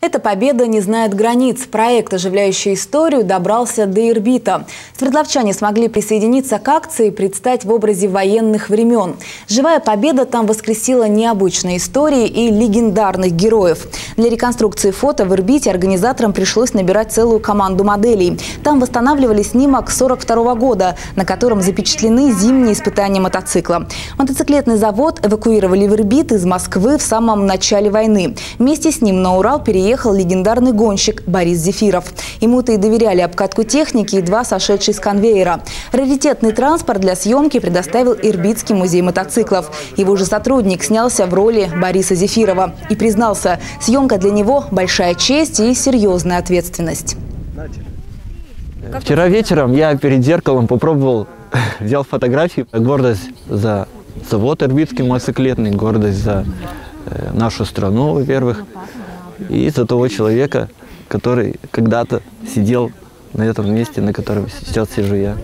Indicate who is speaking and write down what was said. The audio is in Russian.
Speaker 1: Эта победа не знает границ. Проект, оживляющий историю, добрался до Ирбита. Свердловчане смогли присоединиться к акции и предстать в образе военных времен. Живая победа там воскресила необычные истории и легендарных героев. Для реконструкции фото в Ирбите организаторам пришлось набирать целую команду моделей. Там восстанавливали снимок 42 года, на котором запечатлены зимние испытания мотоцикла. Мотоциклетный завод эвакуировали в Ирбит из Москвы в самом начале войны. Вместе с ним на Урал переехали приехал легендарный гонщик Борис Зефиров. Ему-то и доверяли обкатку техники, едва сошедший с конвейера. Раритетный транспорт для съемки предоставил Ирбитский музей мотоциклов. Его же сотрудник снялся в роли Бориса Зефирова и признался, съемка для него – большая честь и серьезная ответственность.
Speaker 2: Вчера вечером я перед зеркалом попробовал, взял фотографии. Гордость за завод Ирбитский мотоциклетный, гордость за э, нашу страну, во-первых и за того человека, который когда-то сидел на этом месте, на котором сейчас сижу я.